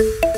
you